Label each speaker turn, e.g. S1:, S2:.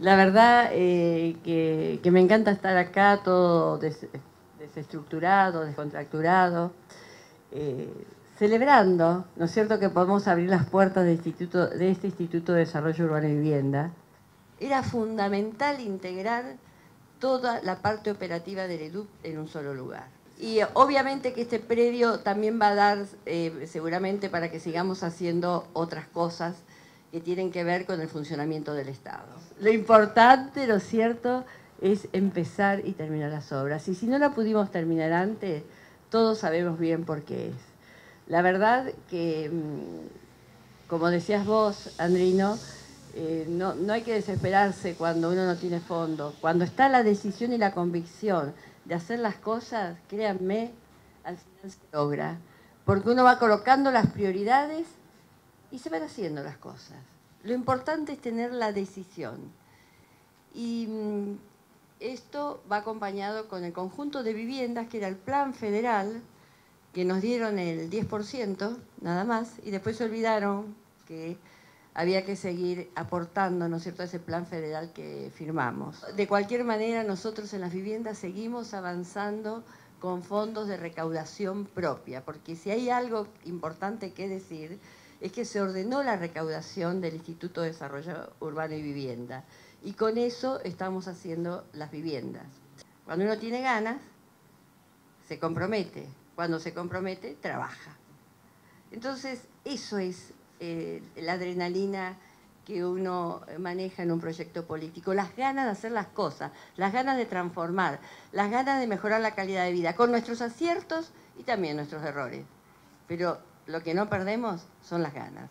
S1: La verdad eh, que, me encanta estar acá, todo desestructurado, descontracturado, eh, celebrando, ¿no es cierto?, que podemos abrir las puertas de, este Instituto de Desarrollo Urbano y Vivienda. Era fundamental integrar toda la parte operativa del EDUP en un solo lugar. Y obviamente que este predio también va a dar eh, seguramente para que sigamos haciendo otras cosas que tienen que ver con el funcionamiento del Estado. Lo importante, lo cierto, es empezar y terminar las obras. Y si no la pudimos terminar antes, todos sabemos bien por qué es. La verdad que, mm, como decías vos, Andrino, eh, no, no hay que desesperarse cuando uno no tiene fondo. Cuando está la decisión y la convicción de hacer las cosas, créanme, al final se logra. Porque uno va colocando las prioridades y se van haciendo las cosas. Lo importante es tener la decisión. Y mm, esto va acompañado con el conjunto de viviendas, que era el plan federal, que nos dieron el 10%, nada más, y después se olvidaron que había que seguir aportando, ¿no es cierto?, a ese plan federal que firmamos. De cualquier manera, nosotros en las viviendas seguimos avanzando con fondos de recaudación propia, porque si hay algo importante que decir, es que se ordenó la recaudación del Instituto de Desarrollo Urbano y Vivienda. Y con eso estamos haciendo las viviendas. Cuando uno tiene ganas, se compromete. Cuando se compromete, trabaja. Entonces, eso es eh, la adrenalina que uno maneja en un proyecto político, las ganas de hacer las cosas, las ganas de transformar, las ganas de mejorar la calidad de vida, con nuestros aciertos y también nuestros errores. Pero lo que no perdemos son las ganas.